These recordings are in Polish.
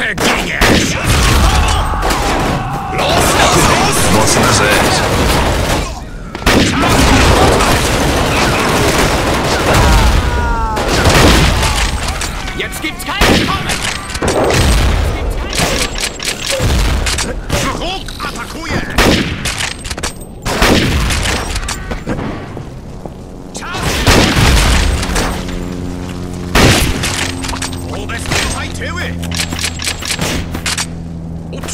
ass! Lost his ass!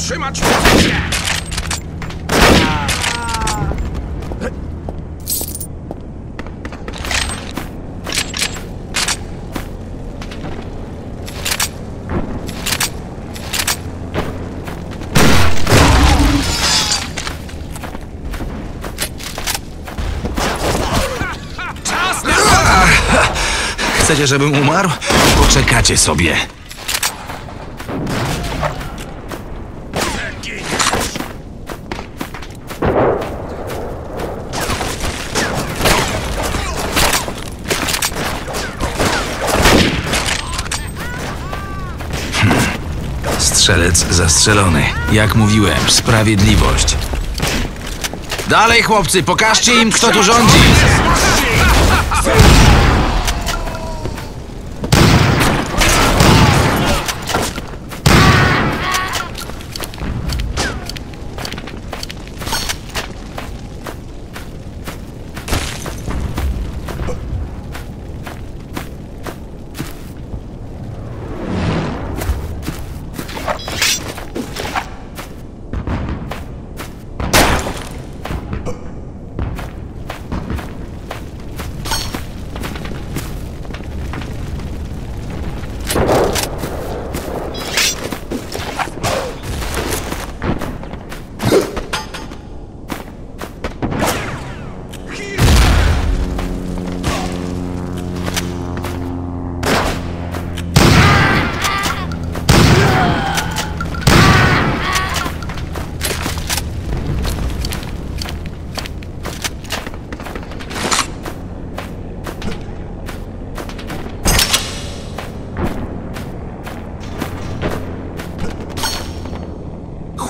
Utrzymać pozycję! Chcecie, żebym umarł? Poczekacie sobie. Strzelec zastrzelony. Jak mówiłem, sprawiedliwość. Dalej, chłopcy, pokażcie im, kto tu rządzi.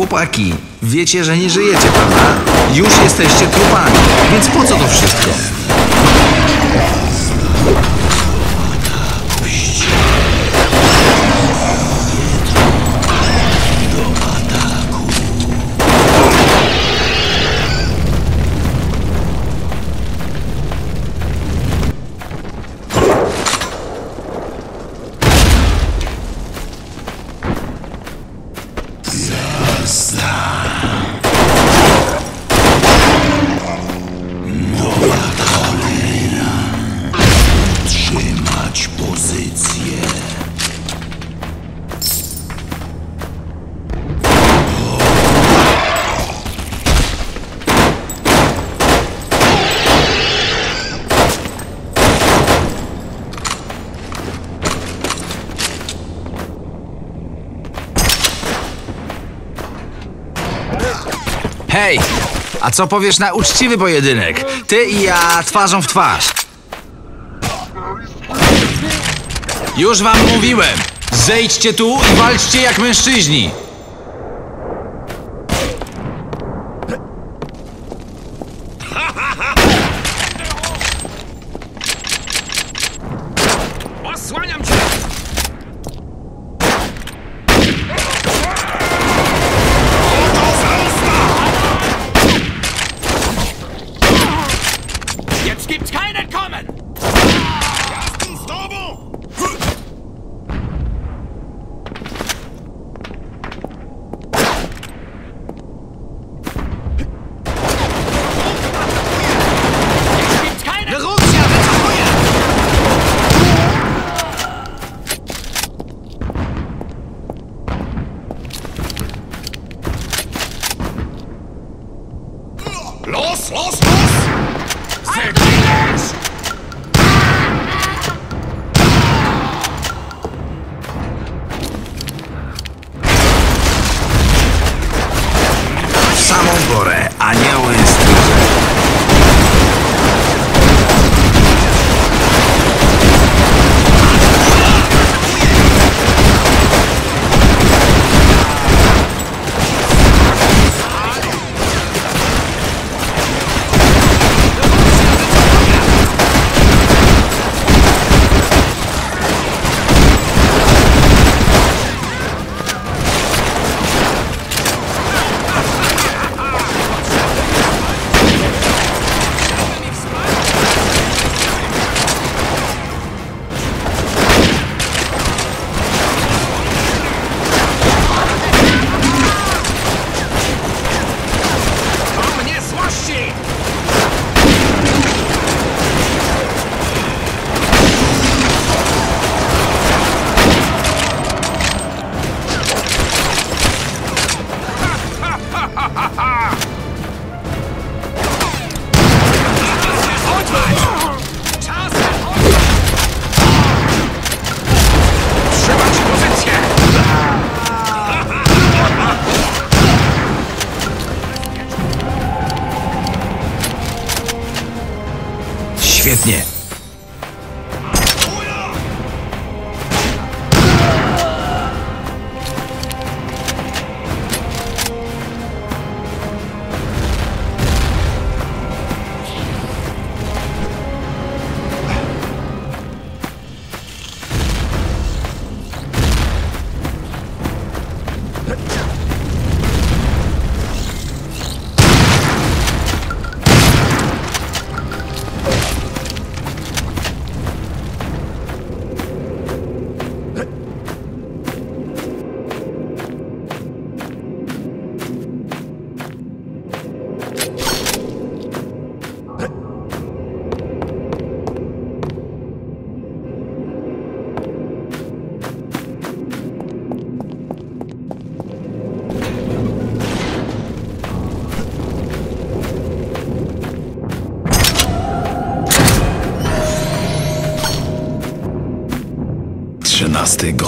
Chłopaki, wiecie, że nie żyjecie, prawda? Już jesteście trupami, więc po co to wszystko? Trzymać co powiesz na uczciwy pojedynek? Ty i ja twarzą w twarz. Już wam mówiłem. Zejdźcie tu i walczcie jak mężczyźni.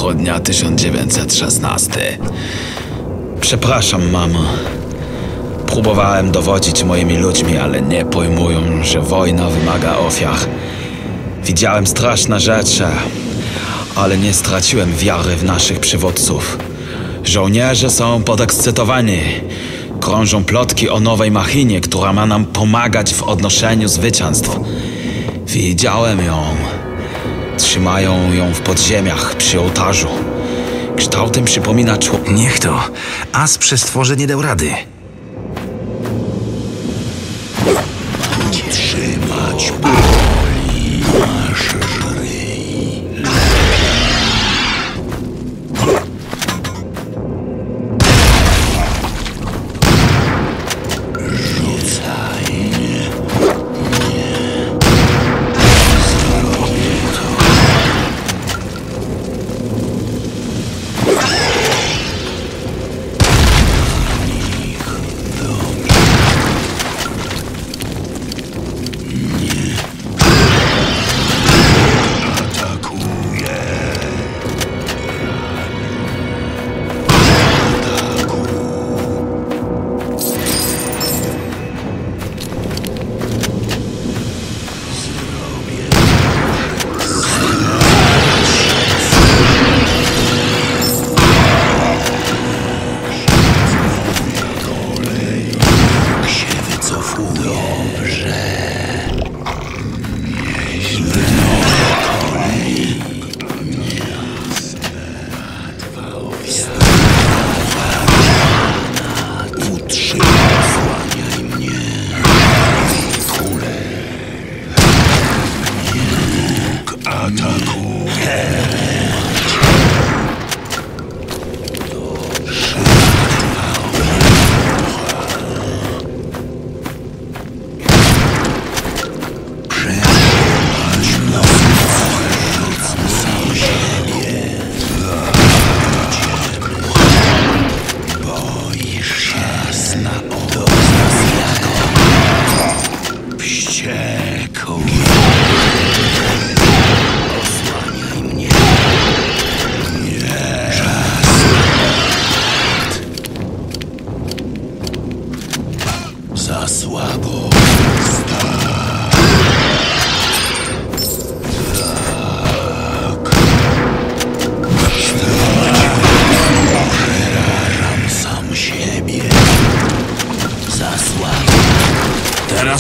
Grudnia 1916. Przepraszam, mamo. Próbowałem dowodzić moimi ludźmi, ale nie pojmują, że wojna wymaga ofiar. Widziałem straszne rzeczy, ale nie straciłem wiary w naszych przywódców. Żołnierze są podekscytowani. Krążą plotki o nowej machinie, która ma nam pomagać w odnoszeniu zwycięstw. Widziałem ją. Trzymają ją w podziemiach przy ołtarzu. Kształtem przypomina człowieka. Niech to. As przez stworze nie dał rady. Trzymać powoli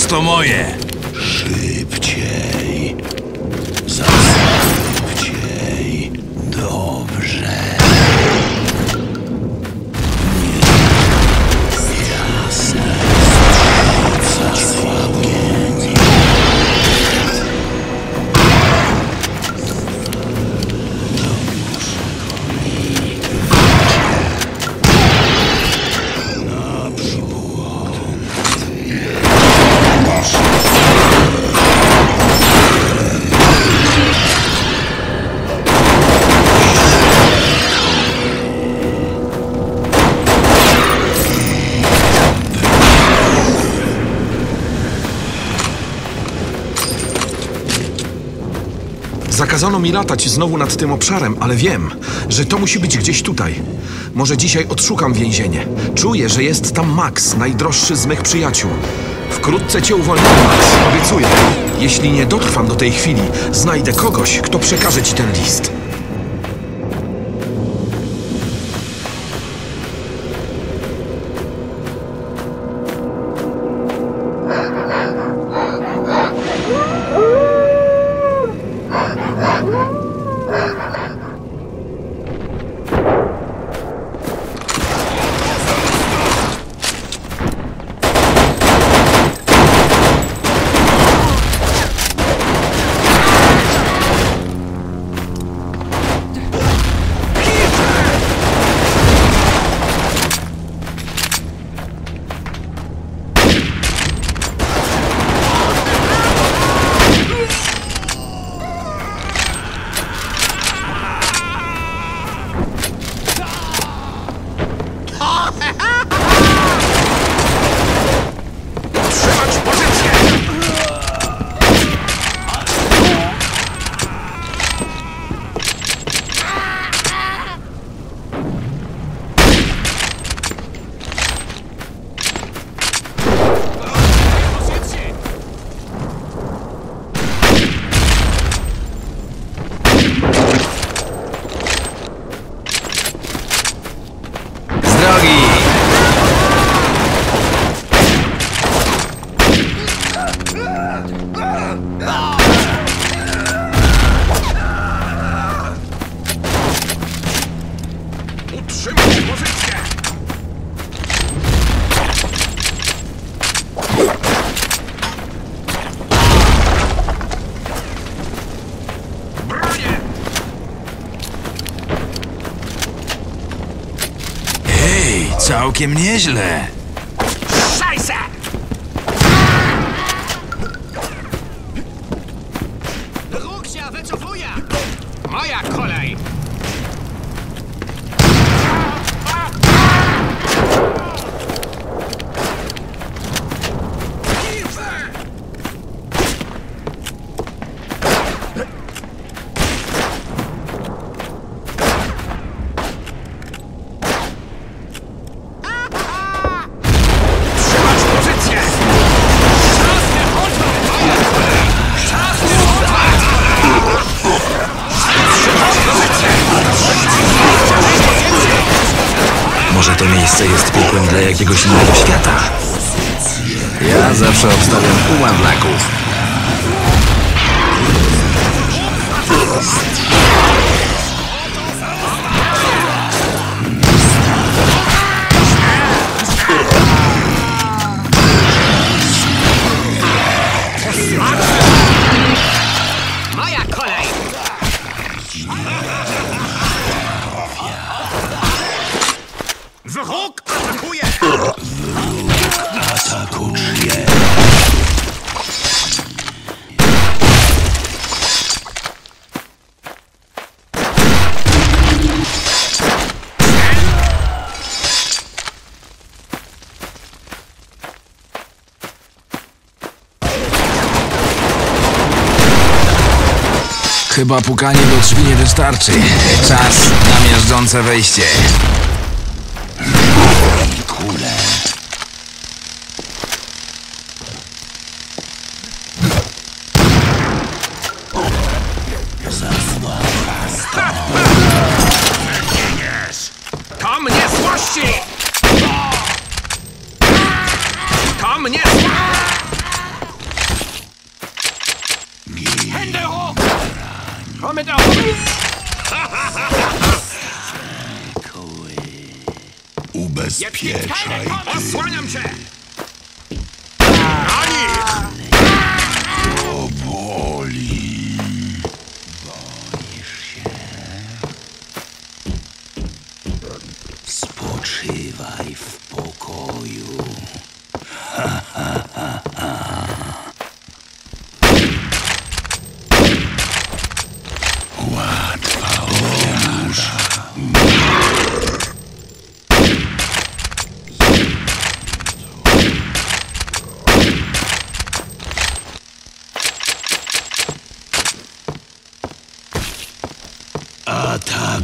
Teraz to moje. Zakazano mi latać znowu nad tym obszarem, ale wiem, że to musi być gdzieś tutaj. Może dzisiaj odszukam więzienie. Czuję, że jest tam Max, najdroższy z mych przyjaciół. Wkrótce cię uwolnię, Max, obiecuję. Jeśli nie dotrwam do tej chwili, znajdę kogoś, kto przekaże ci ten list. Całkiem nieźle. Scheiße! Ruch się, wycofuję! Moja kolej! Może to miejsce jest piekłem dla jakiegoś innego świata. Ja zawsze obstawiam u Chyba pukanie do drzwi nie wystarczy. Czas na miażdżące wejście. Kommen! Osłaniam cię!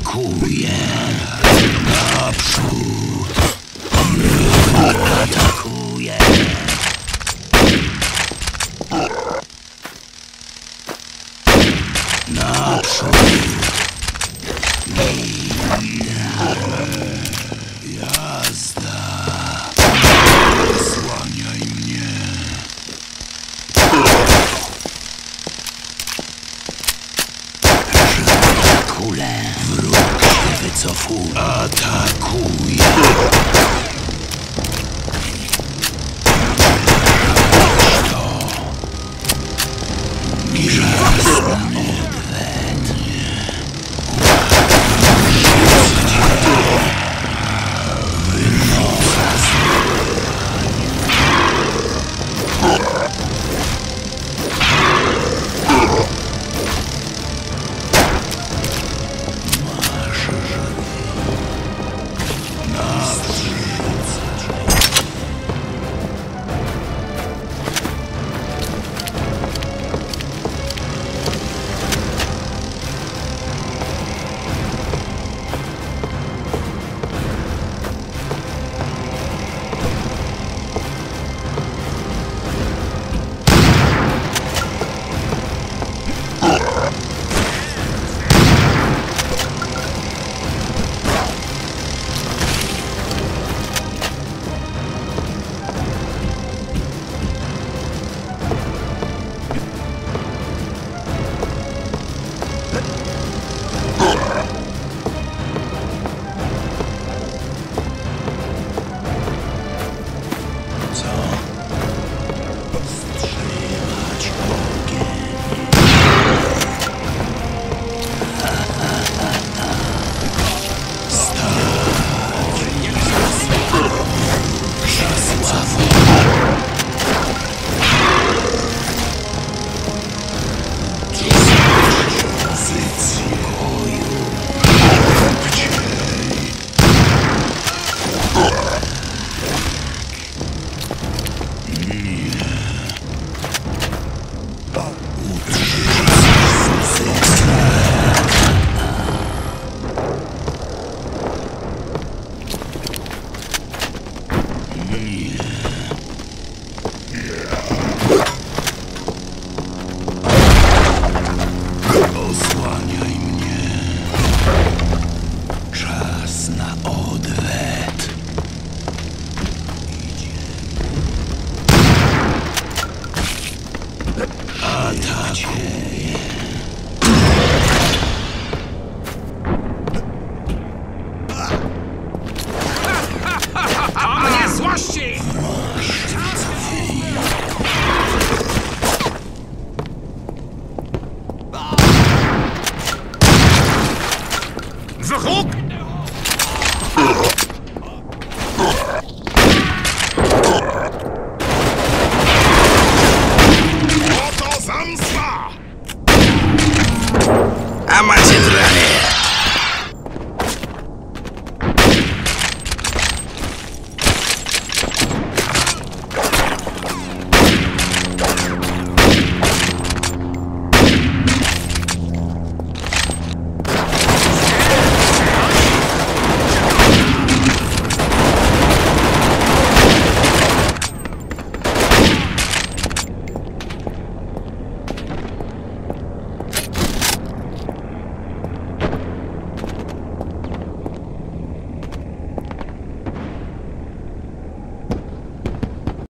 Korean. Absolute.